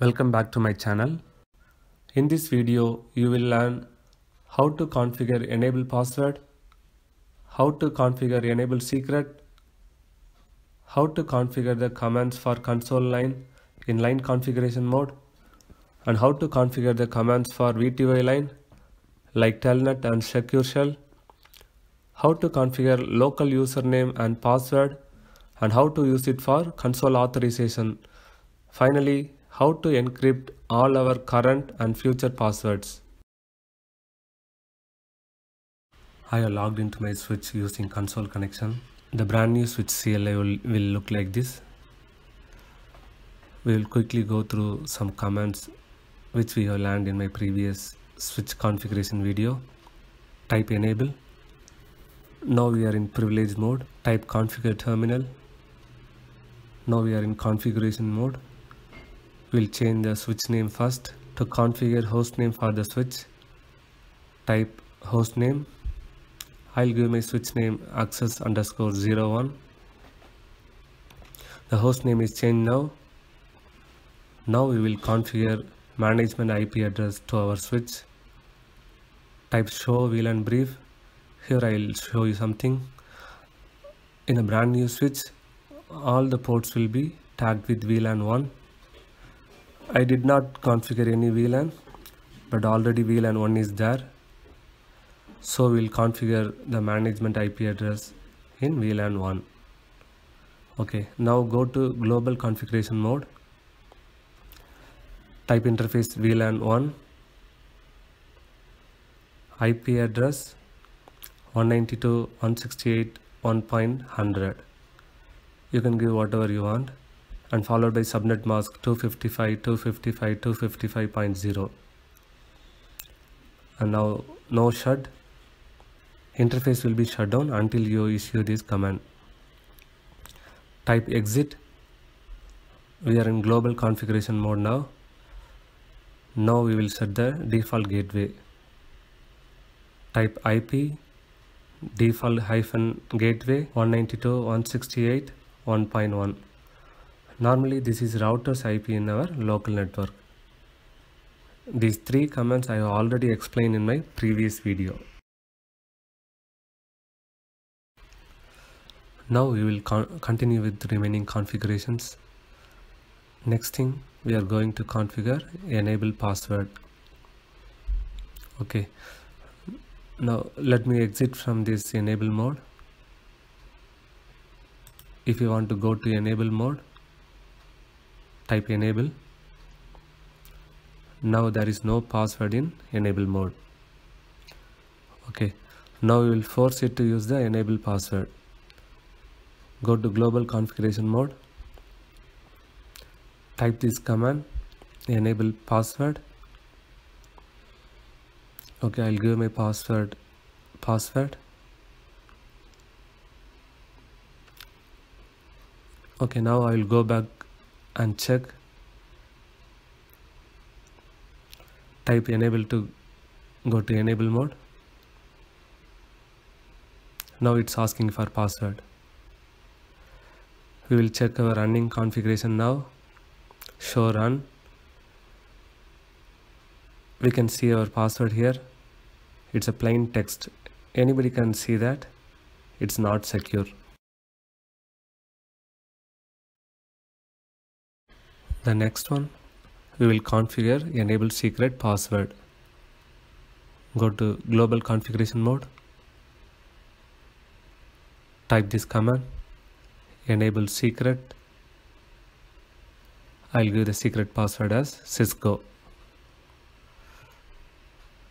Welcome back to my channel. In this video, you will learn how to configure enable password, how to configure enable secret, how to configure the commands for console line in line configuration mode, and how to configure the commands for VTY line like telnet and secure shell, how to configure local username and password, and how to use it for console authorization. Finally, how to encrypt all our current and future passwords. I have logged into my switch using console connection. The brand new switch CLI will, will look like this. We will quickly go through some commands which we have learned in my previous switch configuration video. Type enable. Now we are in privilege mode. Type configure terminal. Now we are in configuration mode. We'll change the switch name first. To configure host name for the switch, type host name. I'll give my switch name access underscore 01. The host name is changed now. Now we will configure management IP address to our switch. Type show VLAN brief. Here I'll show you something. In a brand new switch, all the ports will be tagged with VLAN 1. I did not configure any VLAN, but already VLAN 1 is there. So we'll configure the management IP address in VLAN 1. Okay, now go to global configuration mode. Type interface VLAN 1 IP address 192.168.1.100 you can give whatever you want and followed by subnet mask 255 255 255.0 and now no shut interface will be shut down until you issue this command. Type exit. We are in global configuration mode now. Now we will set the default gateway. Type IP default hyphen gateway 192.168.1.1 normally this is router's IP in our local network. These three commands I already explained in my previous video. Now we will con continue with the remaining configurations. Next thing we are going to configure enable password. Okay. Now let me exit from this enable mode. If you want to go to enable mode type enable. Now there is no password in enable mode. Okay. Now we will force it to use the enable password. Go to global configuration mode. Type this command enable password. Okay I'll give my password password. Okay now I will go back and check. Type enable to go to enable mode. Now it's asking for password. We will check our running configuration now. Show run. We can see our password here. It's a plain text. Anybody can see that? It's not secure the next one we will configure enable secret password. Go to global configuration mode. Type this command enable secret. I'll give the secret password as Cisco.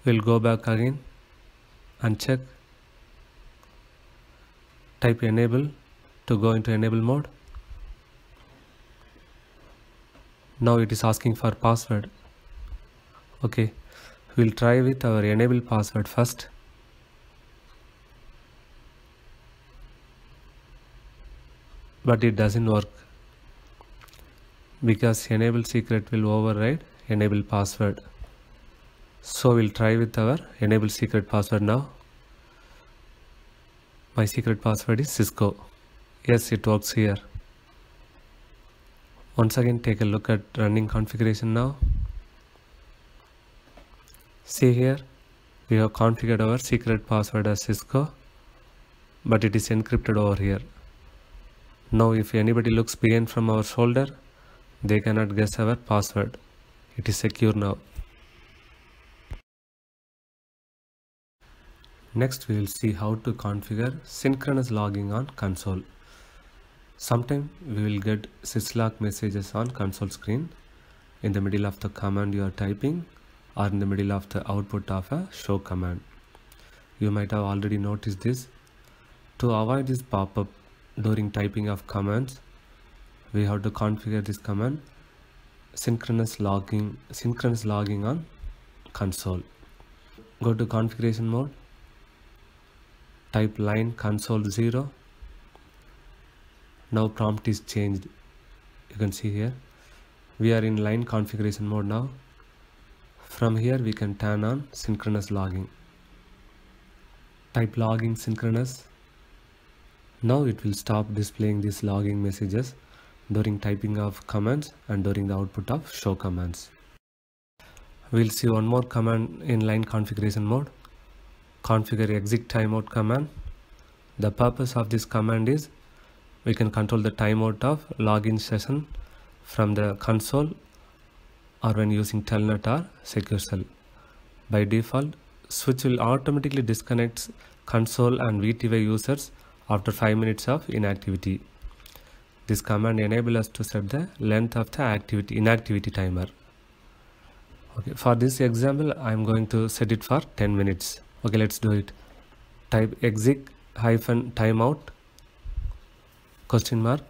We'll go back again and check. Type enable to go into enable mode now it is asking for password. Okay. We'll try with our enable password first. But it doesn't work. Because enable secret will override enable password. So we'll try with our enable secret password now. My secret password is Cisco. Yes it works here once again take a look at running configuration now. See here we have configured our secret password as Cisco but it is encrypted over here. Now if anybody looks behind from our shoulder they cannot guess our password. It is secure now. Next we will see how to configure synchronous logging on console Sometimes we will get syslog messages on console screen in the middle of the command you are typing or in the middle of the output of a show command. You might have already noticed this. To avoid this pop-up during typing of commands, we have to configure this command synchronous logging synchronous logging on console. Go to configuration mode, type line console 0 now prompt is changed. You can see here. We are in line configuration mode now. From here we can turn on synchronous logging. Type logging synchronous. Now it will stop displaying these logging messages during typing of commands and during the output of show commands. We'll see one more command in line configuration mode. Configure exec timeout command. The purpose of this command is we can control the timeout of login session from the console or when using telnet or secure shell by default switch will automatically disconnect console and vty users after 5 minutes of inactivity. This command enable us to set the length of the activity inactivity timer. Okay for this example i am going to set it for 10 minutes. Okay let's do it. Type exec hyphen timeout question mark.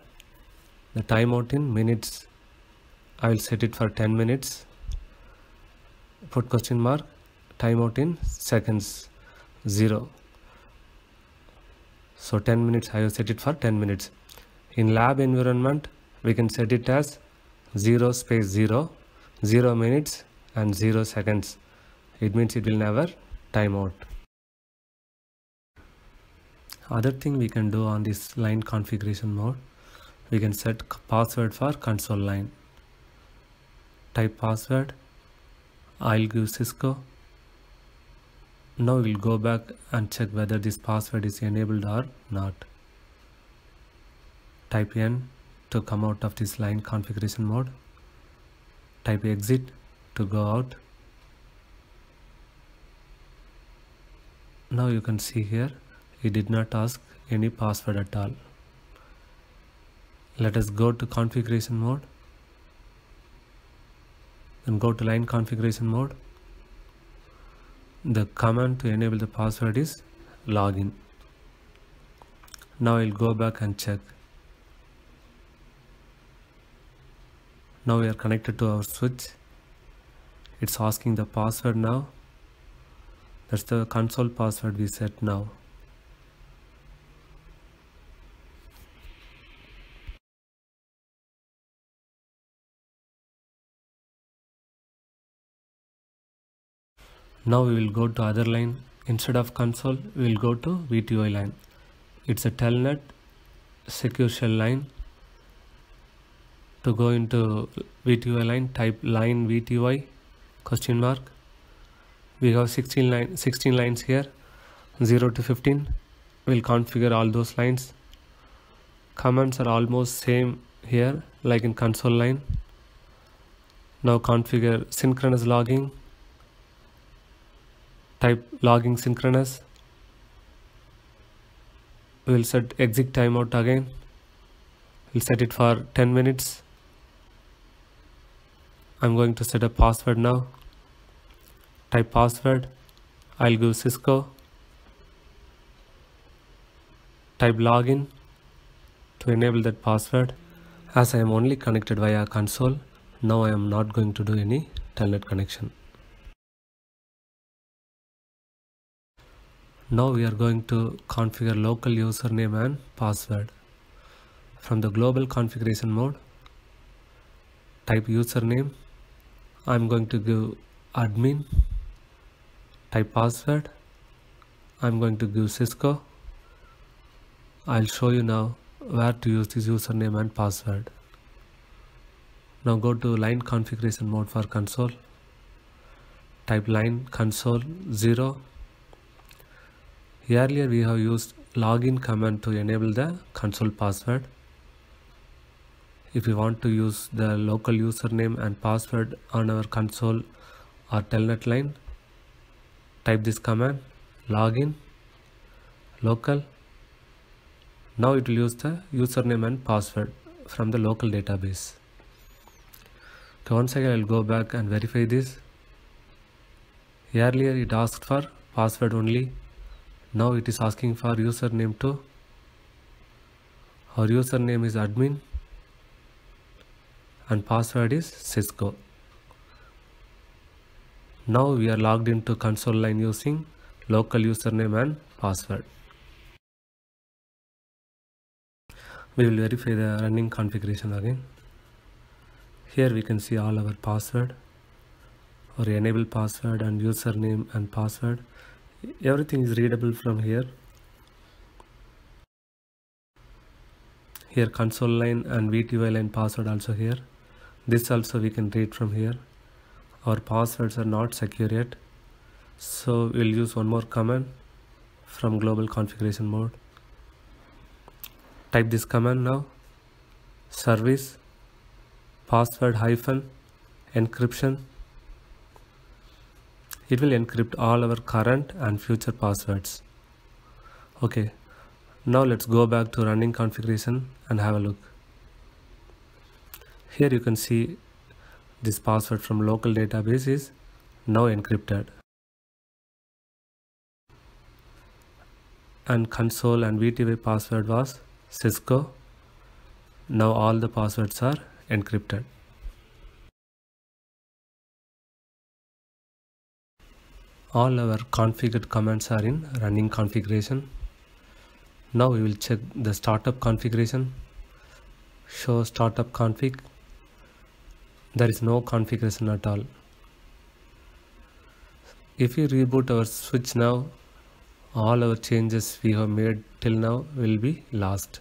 The timeout in minutes. I will set it for 10 minutes. Put question mark. Timeout in seconds. 0 so 10 minutes. I will set it for 10 minutes. In lab environment we can set it as 0 space 0 0 minutes and 0 seconds. It means it will never time out other thing we can do on this line configuration mode we can set password for console line. Type password I'll give Cisco. Now we'll go back and check whether this password is enabled or not. Type n to come out of this line configuration mode. Type exit to go out. Now you can see here he did not ask any password at all. Let us go to configuration mode. Then go to line configuration mode. The command to enable the password is login. Now I'll go back and check. Now we are connected to our switch. It's asking the password now. That's the console password we set now now we will go to other line. Instead of console we will go to VTY line. It's a telnet secure shell line. To go into VTY line type line VTY question mark. We have 16 line 16 lines here 0 to 15 we'll configure all those lines. Commands are almost same here like in console line. Now configure synchronous logging type logging synchronous. We'll set exec timeout again. We'll set it for 10 minutes. I'm going to set a password now. Type password. I'll give Cisco. Type login to enable that password. As I am only connected via console now I am not going to do any telnet connection Now we are going to configure local username and password. From the global configuration mode, type username. I'm going to give admin. Type password. I'm going to give Cisco. I'll show you now where to use this username and password. Now go to line configuration mode for console. Type line console 0. Earlier we have used login command to enable the console password. If you want to use the local username and password on our console or telnet line, type this command login local. Now it will use the username and password from the local database. Okay, once again I'll go back and verify this. Earlier it asked for password only. Now it is asking for username too. Our username is admin and password is Cisco. Now we are logged into console line using local username and password. We will verify the running configuration again. Here we can see all our password or enable password and username and password. Everything is readable from here. Here console line and VTY line password also here. This also we can read from here. Our passwords are not secure yet. So we'll use one more command from global configuration mode. Type this command now. Service password hyphen encryption. It will encrypt all our current and future passwords. Okay, now let's go back to running configuration and have a look. Here you can see this password from local database is now encrypted. And console and VTY password was Cisco. Now all the passwords are encrypted. All our configured commands are in running configuration. Now we will check the startup configuration. Show startup config. There is no configuration at all. If we reboot our switch now, all our changes we have made till now will be lost.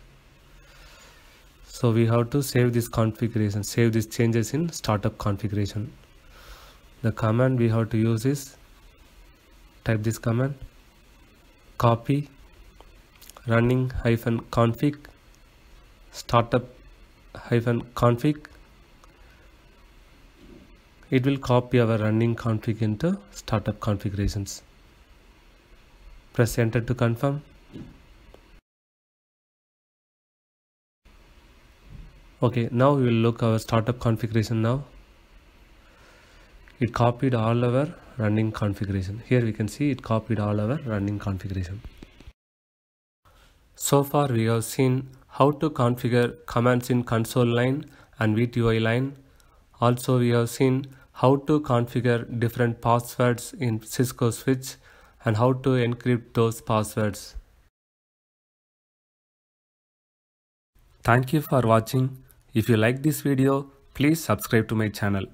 So we have to save this configuration, save these changes in startup configuration. The command we have to use is type this command. Copy running hyphen config startup hyphen config. It will copy our running config into startup configurations. Press enter to confirm. Okay now we will look our startup configuration now it copied all our running configuration here we can see it copied all our running configuration so far we have seen how to configure commands in console line and VTY line also we have seen how to configure different passwords in Cisco switch and how to encrypt those passwords. Thank you for watching. If you like this video, please subscribe to my channel.